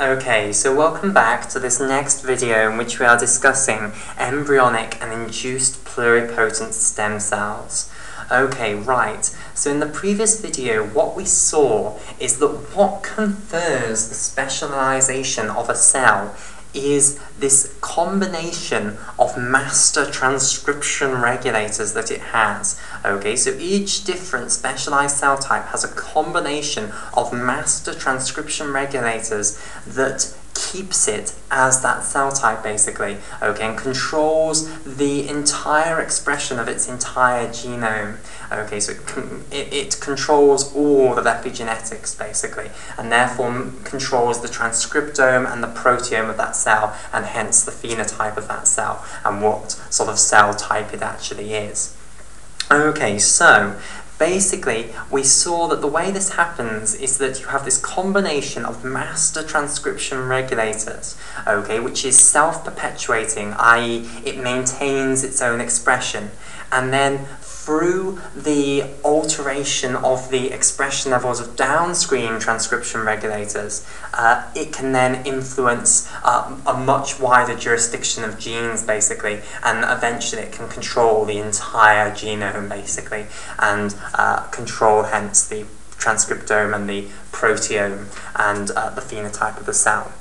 Okay, so welcome back to this next video in which we are discussing embryonic and induced pluripotent stem cells. Okay, right, so in the previous video what we saw is that what confers the specialization of a cell is this combination of master transcription regulators that it has. Okay, so each different specialized cell type has a combination of master transcription regulators that keeps it as that cell type basically, okay, and controls the entire expression of its entire genome. Okay, so it, it, it controls all of epigenetics basically, and therefore controls the transcriptome and the proteome of that cell, and hence the phenotype of that cell, and what sort of cell type it actually is. Okay, so basically, we saw that the way this happens is that you have this combination of master transcription regulators, okay, which is self-perpetuating, i.e. it maintains its own expression, and then through the alteration of the expression levels of downstream transcription regulators, uh, it can then influence uh, a much wider jurisdiction of genes, basically, and eventually it can control the entire genome, basically, and uh, control, hence, the transcriptome and the proteome and uh, the phenotype of the cell.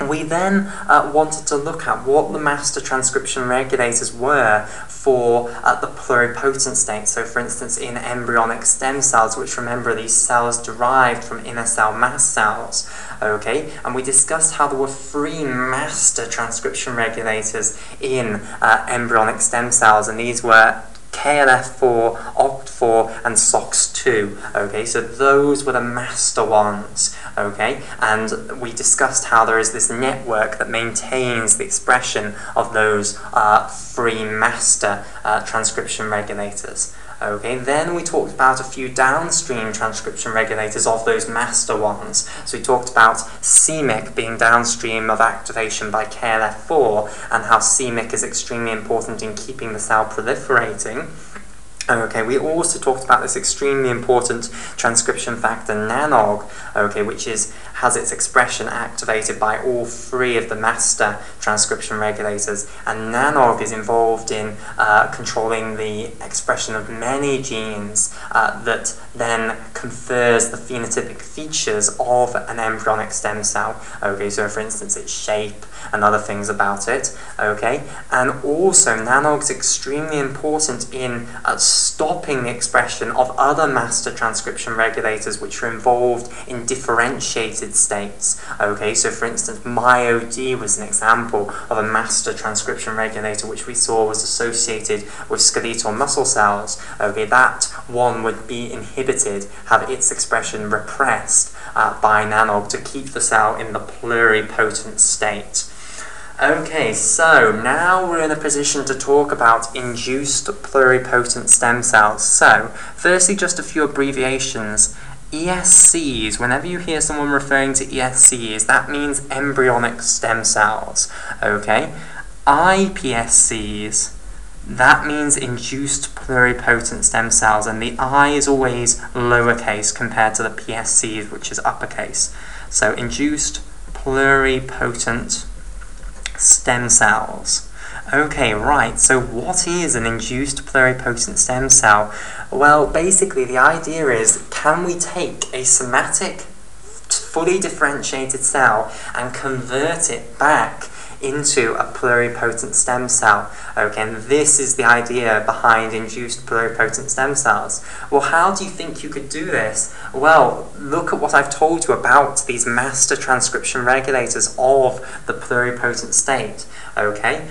We then uh, wanted to look at what the master transcription regulators were for uh, the pluripotent state. So for instance, in embryonic stem cells, which remember these cells derived from inner cell mass cells, okay? And we discussed how there were three master transcription regulators in uh, embryonic stem cells, and these were KLF4, OCT4, and SOX2. Okay, so those were the master ones. Okay, and we discussed how there is this network that maintains the expression of those uh, three master uh, transcription regulators. Okay, then we talked about a few downstream transcription regulators of those master ones. So we talked about c-Myc being downstream of activation by KLF4 and how c-Myc is extremely important in keeping the cell proliferating. Okay, we also talked about this extremely important transcription factor NANOG, okay, which is has its expression activated by all three of the master transcription regulators, and NANOG is involved in uh, controlling the expression of many genes uh, that then confers the phenotypic features of an embryonic stem cell. Okay, so for instance, its shape and other things about it. Okay, and also NANOG is extremely important in uh, stopping the expression of other master transcription regulators which are involved in differentiated states. Okay, so for instance, MyoD was an example of a master transcription regulator which we saw was associated with skeletal muscle cells. Okay, that one would be inhibited, have its expression repressed uh, by NANOG to keep the cell in the pluripotent state. Okay, so now we're in a position to talk about induced pluripotent stem cells. So, firstly, just a few abbreviations. ESCs, whenever you hear someone referring to ESCs, that means embryonic stem cells. Okay? iPSCs, that means induced pluripotent stem cells, and the I is always lowercase compared to the PSCs, which is uppercase. So, induced pluripotent stem cells. Okay, right, so what is an induced pluripotent stem cell? Well, basically the idea is, can we take a somatic, fully differentiated cell and convert it back into a pluripotent stem cell. Okay, and this is the idea behind induced pluripotent stem cells. Well, how do you think you could do this? Well, look at what I've told you about these master transcription regulators of the pluripotent state. Okay,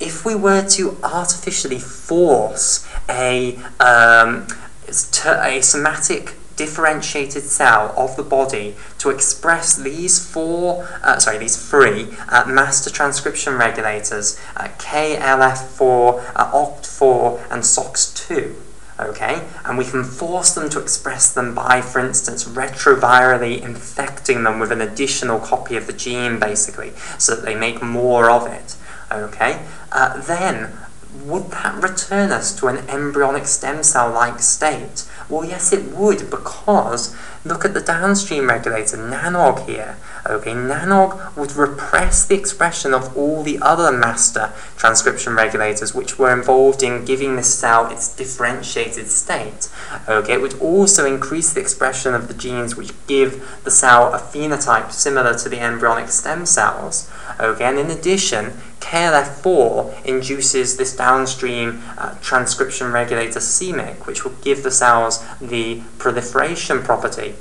if we were to artificially force a um, a somatic differentiated cell of the body to express these four, uh, sorry, these three uh, master transcription regulators, uh, KLF4, uh, OCT4, and SOX2. Okay, and we can force them to express them by, for instance, retrovirally infecting them with an additional copy of the gene, basically, so that they make more of it. Okay, uh, then would that return us to an embryonic stem cell-like state? Well, yes, it would, because look at the downstream regulator, NANOG here. Okay, Nanog would repress the expression of all the other master transcription regulators which were involved in giving the cell its differentiated state. Okay, it would also increase the expression of the genes which give the cell a phenotype similar to the embryonic stem cells. Okay, and in addition, KLF4 induces this downstream uh, transcription regulator c-MYC, which will give the cells the proliferation property.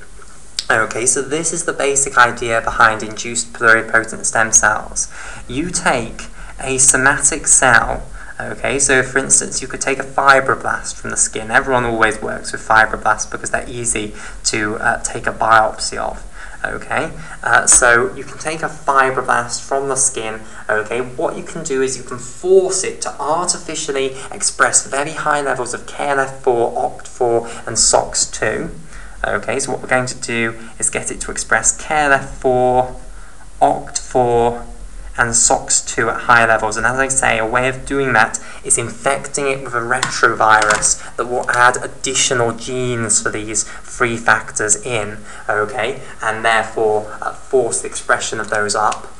Okay, so this is the basic idea behind induced pluripotent stem cells. You take a somatic cell, okay, so for instance you could take a fibroblast from the skin. Everyone always works with fibroblasts because they're easy to uh, take a biopsy of. Okay, uh, so you can take a fibroblast from the skin. Okay, what you can do is you can force it to artificially express very high levels of KLF4, OCT4, and SOX2. Okay, so what we're going to do is get it to express KLF4, OCT4, and SOX2 at high levels. And as I say, a way of doing that is infecting it with a retrovirus that will add additional genes for these three factors in, okay, and therefore uh, force the expression of those up.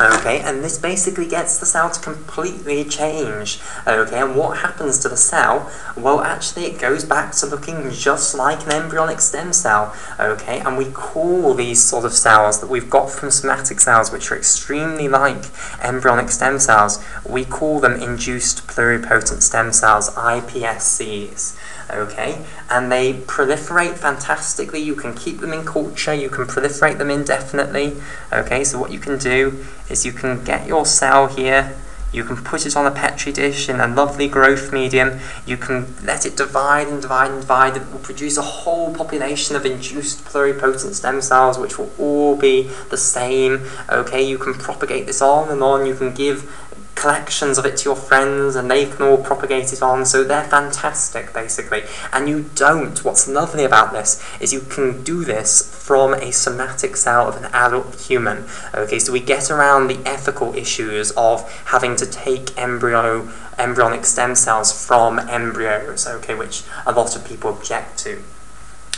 Okay, and this basically gets the cell to completely change. Okay, and what happens to the cell? Well, actually, it goes back to looking just like an embryonic stem cell. Okay, and we call these sort of cells that we've got from somatic cells, which are extremely like embryonic stem cells, we call them induced pluripotent stem cells, iPSCs okay? And they proliferate fantastically. You can keep them in culture, you can proliferate them indefinitely, okay? So what you can do is you can get your cell here, you can put it on a petri dish in a lovely growth medium. You can let it divide and divide and divide. It will produce a whole population of induced pluripotent stem cells, which will all be the same. Okay, you can propagate this on and on. You can give collections of it to your friends and they can all propagate it on so they're fantastic basically. And you don't. What's lovely about this is you can do this from a somatic cell of an adult human okay? So we get around the ethical issues of having to take embryo embryonic stem cells from embryos okay? Which a lot of people object to.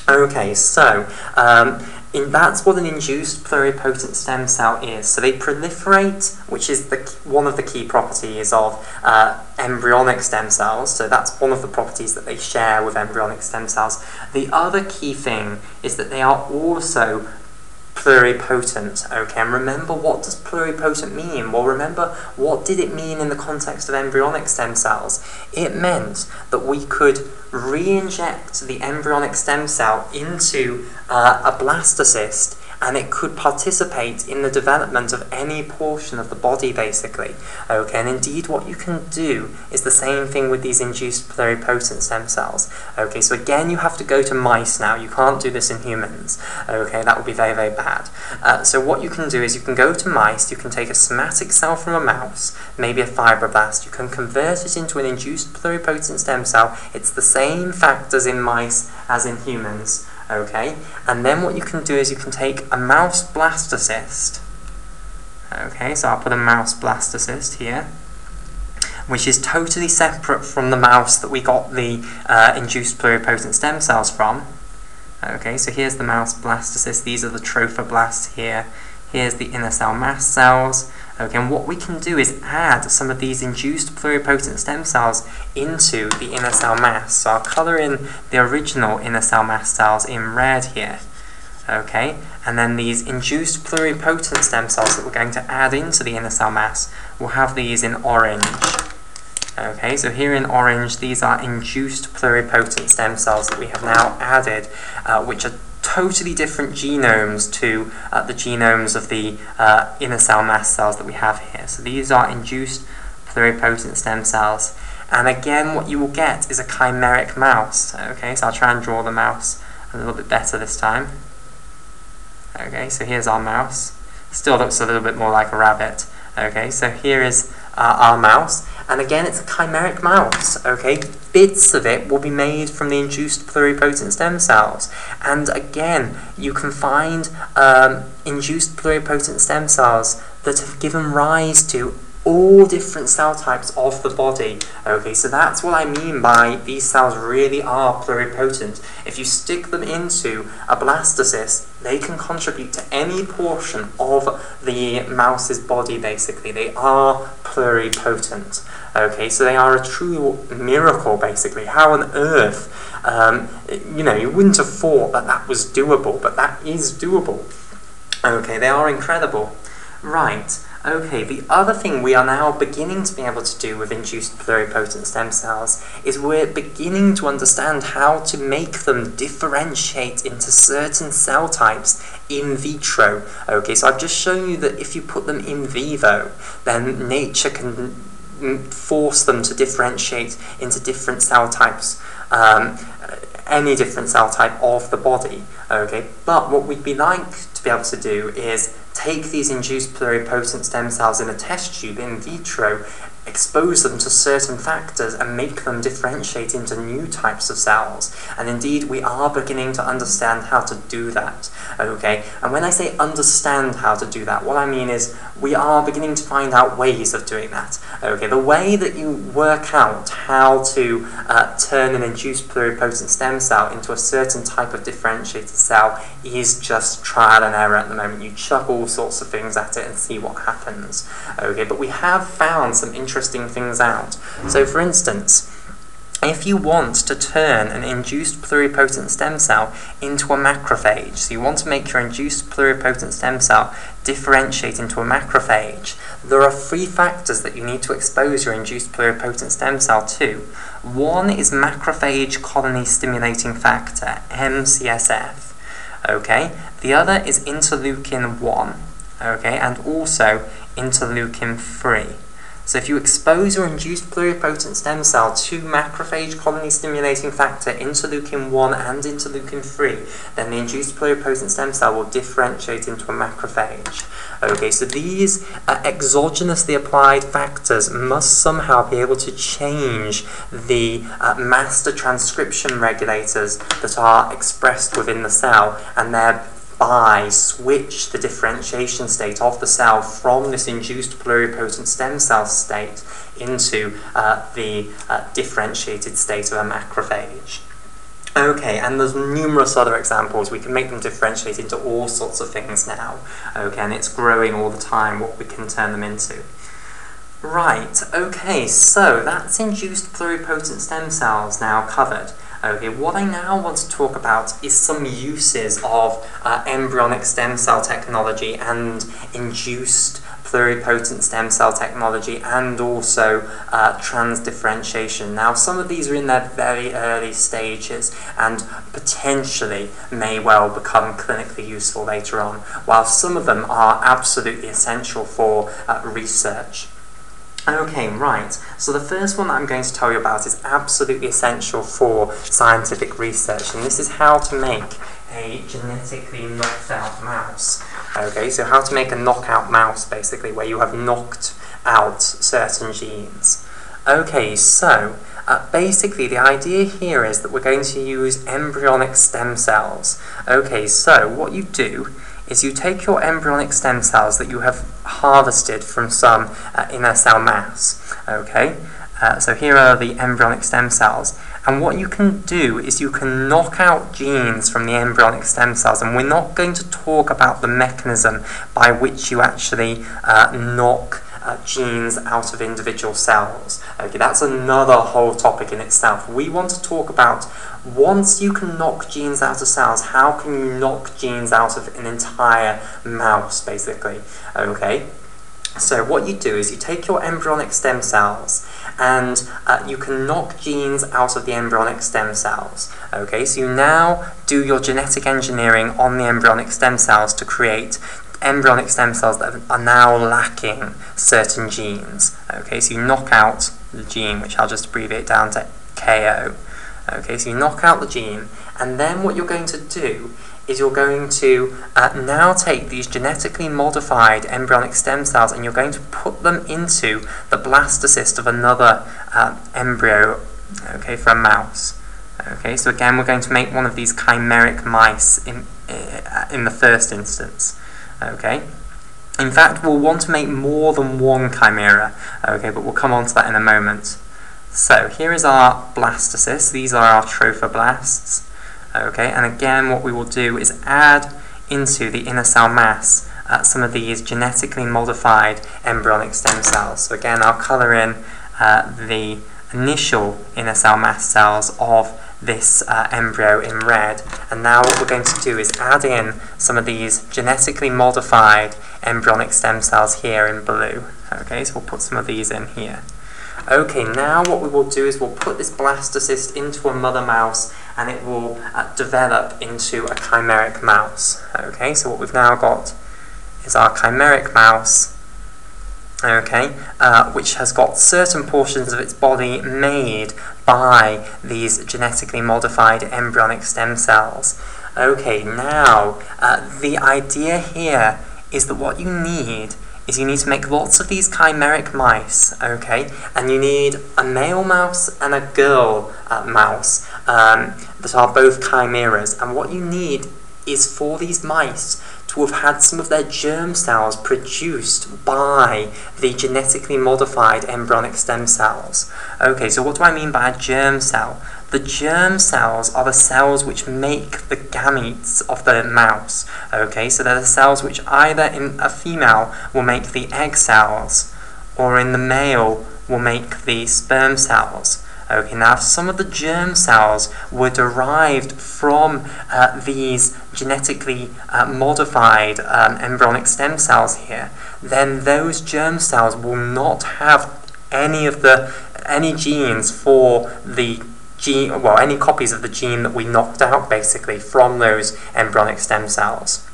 Okay, so um, in, that's what an induced pluripotent stem cell is. So they proliferate, which is the, one of the key properties of uh, embryonic stem cells. So that's one of the properties that they share with embryonic stem cells. The other key thing is that they are also pluripotent. Okay, and remember what does pluripotent mean? Well, remember what did it mean in the context of embryonic stem cells? It meant that we could re-inject the embryonic stem cell into uh, a blastocyst and it could participate in the development of any portion of the body basically. Okay, and indeed what you can do is the same thing with these induced pluripotent stem cells. Okay, so again you have to go to mice now, you can't do this in humans. Okay, that would be very, very bad. Uh, so what you can do is you can go to mice, you can take a somatic cell from a mouse, maybe a fibroblast, you can convert it into an induced pluripotent stem cell, it's the same factors in mice as in humans okay? And then what you can do is you can take a mouse blastocyst, okay, so I'll put a mouse blastocyst here, which is totally separate from the mouse that we got the uh, induced pluripotent stem cells from. Okay, so here's the mouse blastocyst, these are the trophoblasts here, here's the inner cell mass cells, Okay, and what we can do is add some of these induced pluripotent stem cells into the inner cell mass. So I'll colour in the original inner cell mass cells in red here. Okay, and then these induced pluripotent stem cells that we're going to add into the inner cell mass, we'll have these in orange. Okay, so here in orange, these are induced pluripotent stem cells that we have now added, uh, which are totally different genomes to uh, the genomes of the uh, inner cell mass cells that we have here. So these are induced pluripotent stem cells. And again, what you will get is a chimeric mouse. Okay, so I'll try and draw the mouse a little bit better this time. Okay, so here's our mouse. Still looks a little bit more like a rabbit. Okay, so here is uh, our mouse. And again, it's a chimeric mouse, okay? Bits of it will be made from the induced pluripotent stem cells. And again, you can find um, induced pluripotent stem cells that have given rise to all different cell types of the body. Okay, so that's what I mean by these cells really are pluripotent. If you stick them into a blastocyst, they can contribute to any portion of the mouse's body, basically. They are pluripotent. Okay, so they are a true miracle, basically. How on earth, um, you know, you wouldn't have thought that that was doable, but that is doable. Okay, they are incredible. Right. Okay, the other thing we are now beginning to be able to do with induced pluripotent stem cells is we're beginning to understand how to make them differentiate into certain cell types in vitro. Okay, so I've just shown you that if you put them in vivo, then nature can force them to differentiate into different cell types. Um, any different cell type of the body. Okay, but what we'd be like to be able to do is take these induced pluripotent stem cells in a test tube in vitro expose them to certain factors and make them differentiate into new types of cells. And indeed, we are beginning to understand how to do that. Okay, and when I say understand how to do that, what I mean is we are beginning to find out ways of doing that. Okay, the way that you work out how to uh, turn an induced pluripotent stem cell into a certain type of differentiated cell is just trial and error at the moment. You chuck all sorts of things at it and see what happens. Okay, but we have found some interesting interesting things out. So for instance, if you want to turn an induced pluripotent stem cell into a macrophage, so you want to make your induced pluripotent stem cell differentiate into a macrophage, there are three factors that you need to expose your induced pluripotent stem cell to. One is macrophage colony stimulating factor, MCSF. Okay, the other is interleukin 1, okay, and also interleukin 3. So if you expose your induced pluripotent stem cell to macrophage colony stimulating factor interleukin 1 and interleukin 3, then the induced pluripotent stem cell will differentiate into a macrophage. Okay, so these uh, exogenously applied factors must somehow be able to change the uh, master transcription regulators that are expressed within the cell and their by switch the differentiation state of the cell from this induced pluripotent stem cell state into uh, the uh, differentiated state of a macrophage. Okay, and there's numerous other examples. We can make them differentiate into all sorts of things now. Okay, and it's growing all the time what we can turn them into. Right, okay, so that's induced pluripotent stem cells now covered. Okay, what I now want to talk about is some uses of uh, embryonic stem cell technology and induced pluripotent stem cell technology and also uh, transdifferentiation. Now, some of these are in their very early stages and potentially may well become clinically useful later on, while some of them are absolutely essential for uh, research. Okay, right. So the first one that I'm going to tell you about is absolutely essential for scientific research, and this is how to make a genetically knocked out mouse. Okay, so how to make a knockout mouse, basically, where you have knocked out certain genes. Okay, so uh, basically the idea here is that we're going to use embryonic stem cells. Okay, so what you do is you take your embryonic stem cells that you have harvested from some uh, inner cell mass. Okay, uh, so here are the embryonic stem cells. And what you can do is you can knock out genes from the embryonic stem cells, and we're not going to talk about the mechanism by which you actually uh, knock uh, genes out of individual cells. Okay, that's another whole topic in itself. We want to talk about once you can knock genes out of cells, how can you knock genes out of an entire mouse, basically? Okay. So what you do is you take your embryonic stem cells and uh, you can knock genes out of the embryonic stem cells. Okay, so you now do your genetic engineering on the embryonic stem cells to create embryonic stem cells that are now lacking certain genes. Okay, so you knock out the gene, which I'll just abbreviate down to KO. Okay, so you knock out the gene, and then what you're going to do is you're going to uh, now take these genetically modified embryonic stem cells and you're going to put them into the blastocyst of another uh, embryo, okay, for a mouse. Okay, so again we're going to make one of these chimeric mice in, uh, in the first instance. Okay? In fact, we'll want to make more than one chimera, okay, but we'll come on to that in a moment. So here is our blastocyst, these are our trophoblasts, okay, and again what we will do is add into the inner cell mass uh, some of these genetically modified embryonic stem cells. So again, I'll colour in uh, the initial inner cell mass cells of this uh, embryo in red. And now what we're going to do is add in some of these genetically modified embryonic stem cells here in blue. Okay, so we'll put some of these in here. Okay, now what we will do is we'll put this blastocyst into a mother mouse and it will uh, develop into a chimeric mouse. Okay, so what we've now got is our chimeric mouse okay, uh, which has got certain portions of its body made by these genetically modified embryonic stem cells. Okay, now, uh, the idea here is that what you need is you need to make lots of these chimeric mice, okay, and you need a male mouse and a girl uh, mouse. Um, that are both chimeras, and what you need is for these mice to have had some of their germ cells produced by the genetically modified embryonic stem cells. Okay, so what do I mean by a germ cell? The germ cells are the cells which make the gametes of the mouse. Okay, so they're the cells which either in a female will make the egg cells, or in the male will make the sperm cells. Okay, now some of the germ cells were derived from uh, these genetically uh, modified um, embryonic stem cells here, then those germ cells will not have any of the any genes for the gene, well, any copies of the gene that we knocked out basically from those embryonic stem cells.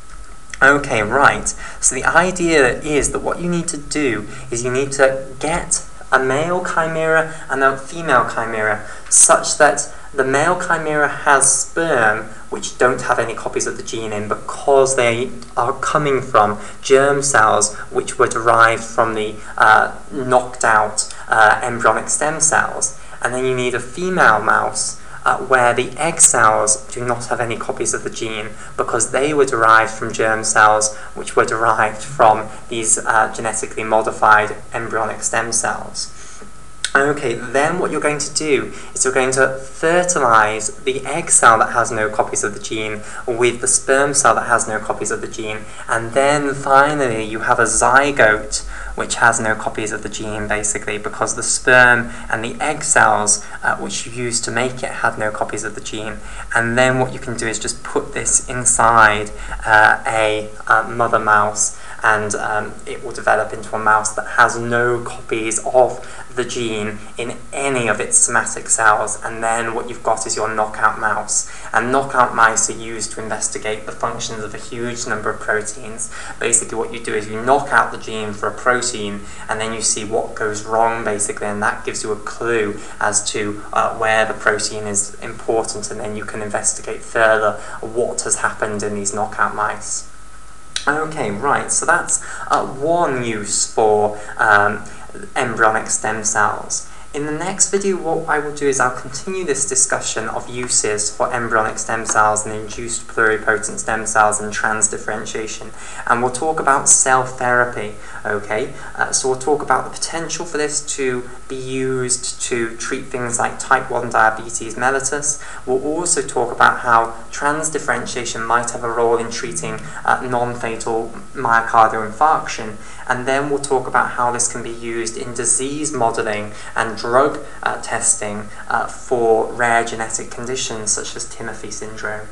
Okay, right. So the idea is that what you need to do is you need to get a male chimera and a female chimera, such that the male chimera has sperm which don't have any copies of the gene in because they are coming from germ cells which were derived from the uh, knocked out uh, embryonic stem cells. And then you need a female mouse uh, where the egg cells do not have any copies of the gene because they were derived from germ cells which were derived from these uh, genetically modified embryonic stem cells. Okay, then what you're going to do is you're going to fertilize the egg cell that has no copies of the gene with the sperm cell that has no copies of the gene, and then finally you have a zygote which has no copies of the gene basically because the sperm and the egg cells uh, which you used to make it had no copies of the gene. And then what you can do is just put this inside uh, a uh, mother mouse and um, it will develop into a mouse that has no copies of the gene in any of its somatic cells, and then what you've got is your knockout mouse. And knockout mice are used to investigate the functions of a huge number of proteins. Basically, what you do is you knock out the gene for a protein, and then you see what goes wrong, basically, and that gives you a clue as to uh, where the protein is important, and then you can investigate further what has happened in these knockout mice. Okay, right, so that's uh, one use for um, embryonic stem cells. In the next video what I will do is I'll continue this discussion of uses for embryonic stem cells and induced pluripotent stem cells and transdifferentiation. And we'll talk about cell therapy okay? Uh, so we'll talk about the potential for this to be used to treat things like type 1 diabetes mellitus. We'll also talk about how transdifferentiation might have a role in treating uh, non-fatal myocardial infarction and then we'll talk about how this can be used in disease modelling and drug uh, testing uh, for rare genetic conditions such as Timothy syndrome.